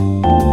you